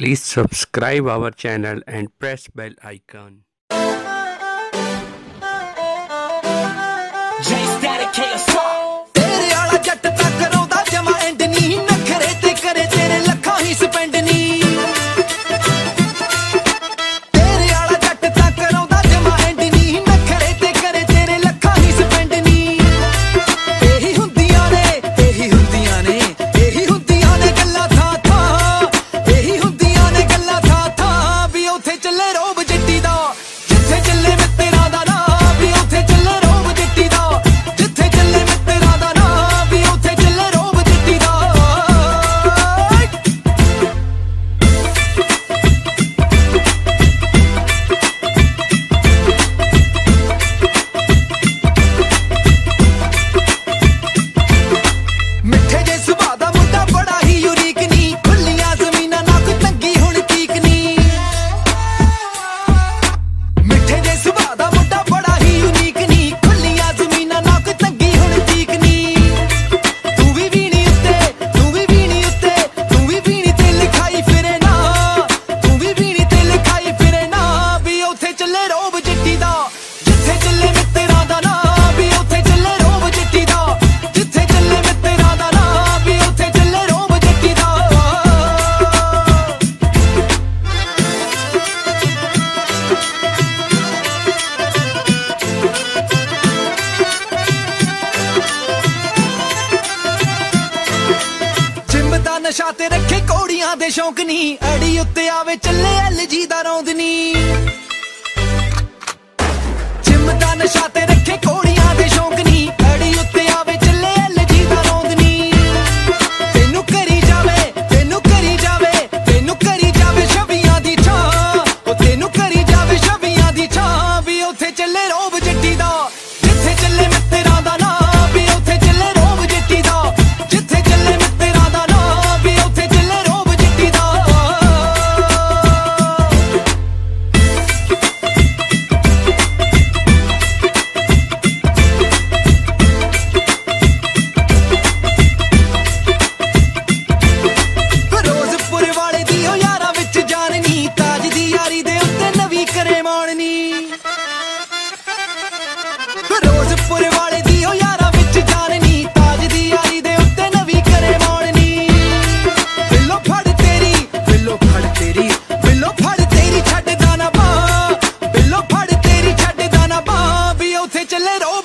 Please subscribe our channel and press bell icon. ਨਸ਼ਾ ਤੇ ਰੱਖੇ ਕੋੜੀਆਂ ਦੇ ਸ਼ੌਂਕ ਨਹੀਂ ਅੜੀ ਉੱਤੇ ਆਵੇ ਚੱਲੇ ਐਲ ਤੇਰੀ। ਬਿੱਲੋ ਫੜ ਤੇਰੀ ਛੱਡਦਾ ਨਾ ਬਾ ਬਿੱਲੋ ਫੜ ਤੇਰੀ ਛੱਡਦਾ ਨਾ ਬਾ ਵੀ ਉਥੇ ਚੱਲੇ ਰੋ।